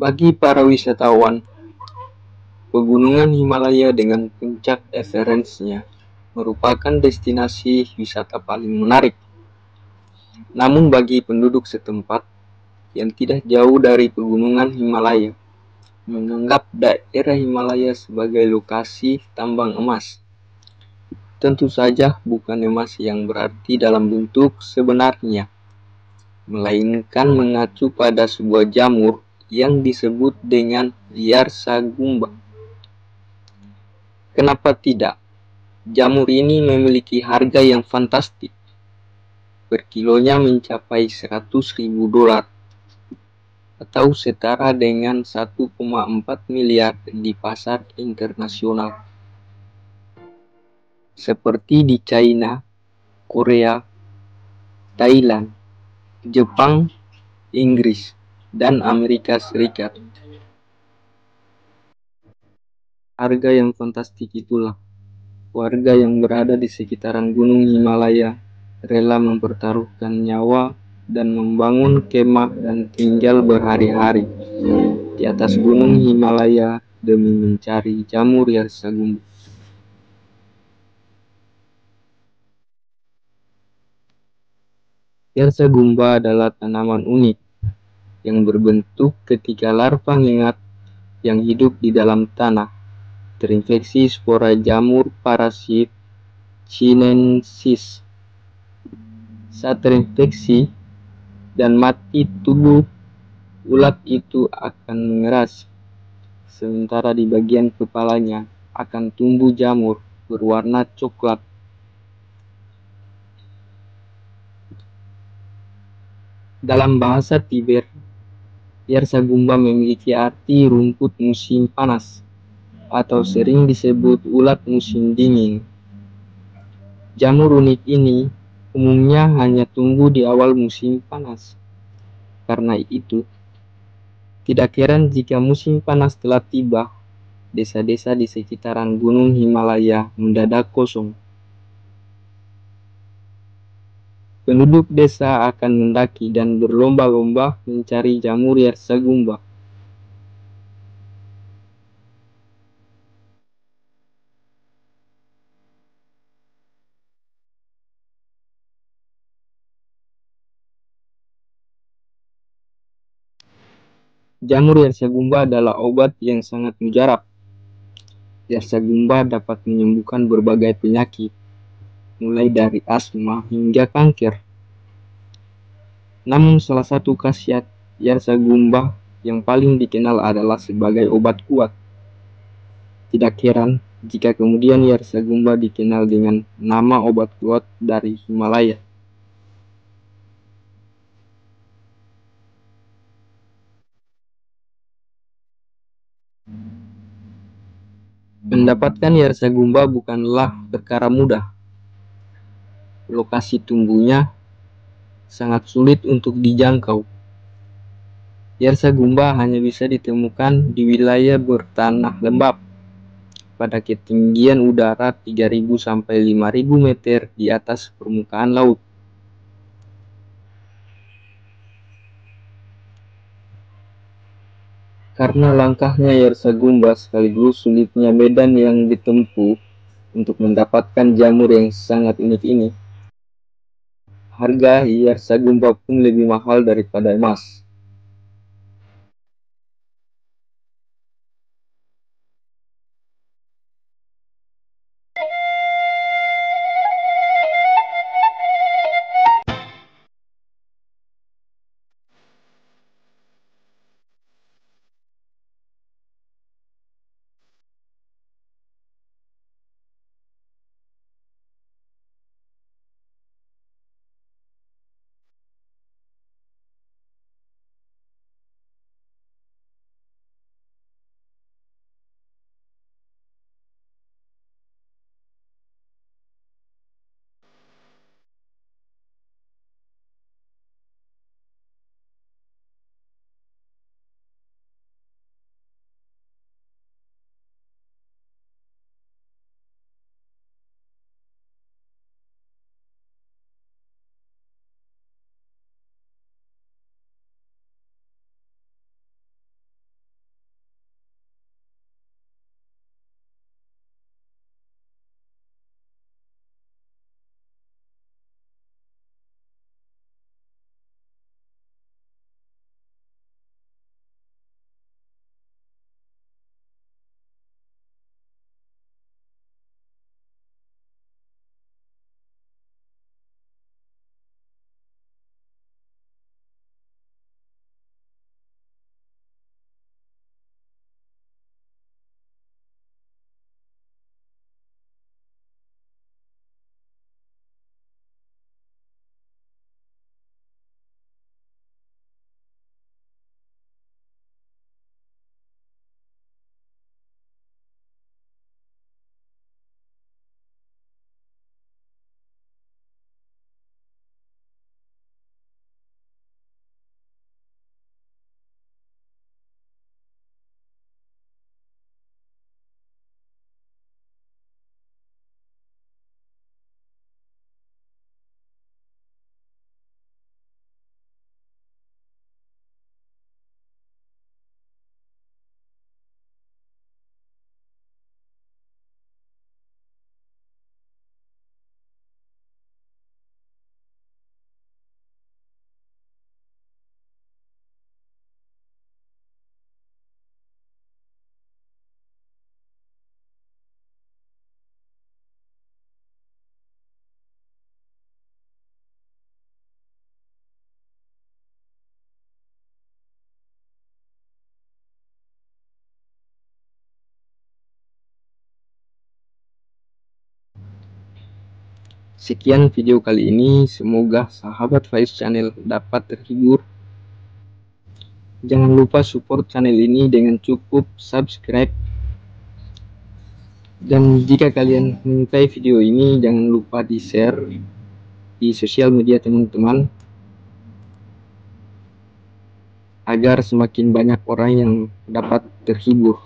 Bagi para wisatawan, pegunungan Himalaya dengan puncak Everestnya merupakan destinasi wisata paling menarik. Namun bagi penduduk setempat yang tidak jauh dari pegunungan Himalaya, menganggap daerah Himalaya sebagai lokasi tambang emas. Tentu saja bukan emas yang berarti dalam bentuk sebenarnya, melainkan mengacu pada sebuah jamur yang disebut dengan liar sagumba. Kenapa tidak? Jamur ini memiliki harga yang fantastik. Per kilonya mencapai 100 ribu dolar atau setara dengan 1,4 miliar di pasar internasional. Seperti di China, Korea, Thailand, Jepang, Inggris, dan Amerika Serikat. Harga yang fantastik itulah warga yang berada di sekitaran Gunung Himalaya rela mempertaruhkan nyawa dan membangun kemah dan tinggal berhari-hari di atas Gunung Himalaya demi mencari jamur yarsagumba. Yarsagumba adalah tanaman unik yang berbentuk ketika larva ngengat yang hidup di dalam tanah terinfeksi spora jamur parasit chinensis. Saat terinfeksi dan mati tubuh ulat itu akan mengeras, sementara di bagian kepalanya akan tumbuh jamur berwarna coklat. Dalam bahasa Tibet, Yarsagumba memiliki arti rumput musim panas atau sering disebut ulat musim dingin. Jamur unik ini umumnya hanya tumbuh di awal musim panas. Karena itu, tidak heran jika musim panas telah tiba, desa-desa di sekitaran Gunung Himalaya mendadak kosong. Penduduk desa akan mendaki dan berlomba-lomba mencari jamur yarsagumba. Jamur yarsagumba adalah obat yang sangat mujarab. Yarsagumba dapat menyembuhkan berbagai penyakit, mulai dari asma hingga kanker. Namun salah satu khasiat Yarsagumba yang paling dikenal adalah sebagai obat kuat. Tidak heran jika kemudian Yarsagumba dikenal dengan nama obat kuat dari Himalaya. Mendapatkan Yarsagumba bukanlah perkara mudah lokasi tumbuhnya sangat sulit untuk dijangkau. Yarsagumba hanya bisa ditemukan di wilayah bertanah lembab pada ketinggian udara 3000 sampai 5000 meter di atas permukaan laut. Karena langkahnya Yarsagumba sekaligus sulitnya medan yang ditempuh untuk mendapatkan jamur yang sangat unik ini, harga Yarsagumba pun lebih mahal daripada emas. Sekian video kali ini, semoga sahabat Faiz Channel dapat terhibur. Jangan lupa support channel ini dengan cukup subscribe. Dan jika kalian menyukai video ini, jangan lupa di share di sosial media teman-teman. Agar semakin banyak orang yang dapat terhibur.